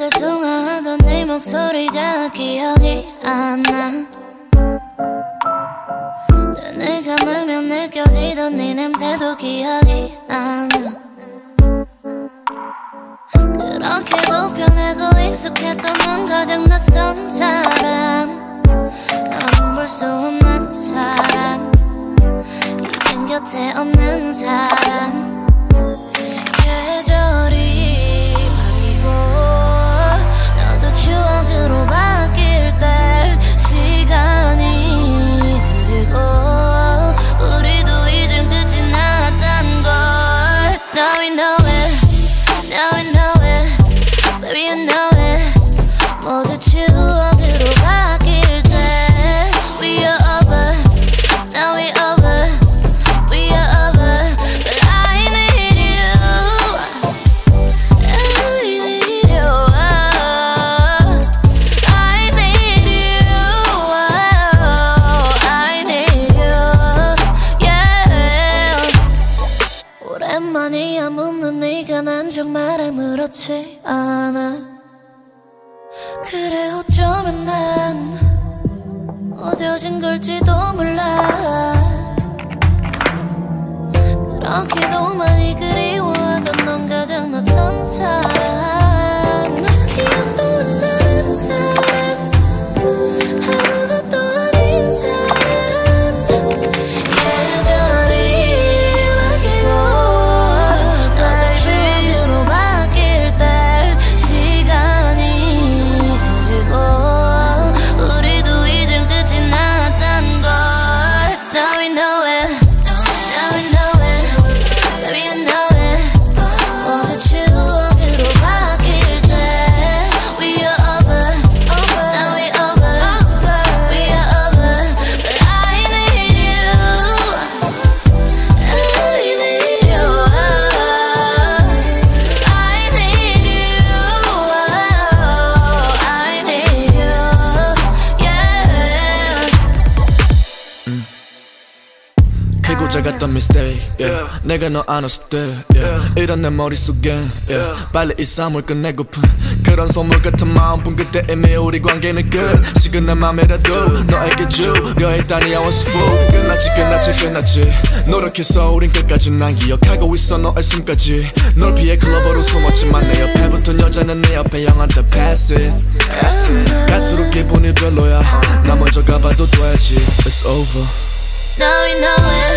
어제 통화하던 네 목소리가 기억이 안나. 눈을 감으면 느껴지던 네 냄새도 기억이 안나. 그렇게도 편하고 익숙했던 넌 가장 낯선 사람. 다음 볼수 없는 사람. 이젠 곁에 없는 사람 you know 정말 아무렇지 않아. 그래 어쩌면 난 어뎌진 걸지도 몰라 작았던 mistake yeah. 내가 너 안았을 때 yeah. 이런 내 머릿속에 yeah. 빨리 이 싸움을 끝내고픈 그런 소물 같은 마음뿐 그때 이미 우리 관계는 끝. 식은 내 맘이라도 너에게 주려 했다니 I was fool 끝났지 끝났지 끝났지. 노력해서 우린 끝까지 난 기억하고 있어 너의 숨까지. 널 피해 클럽으로 숨었지만 내 옆에 붙은 여자는 내 옆에 영한테 pass it. 갈수록 기분이 별로야. 나 먼저 가봐도 되지. It's over. Now you know it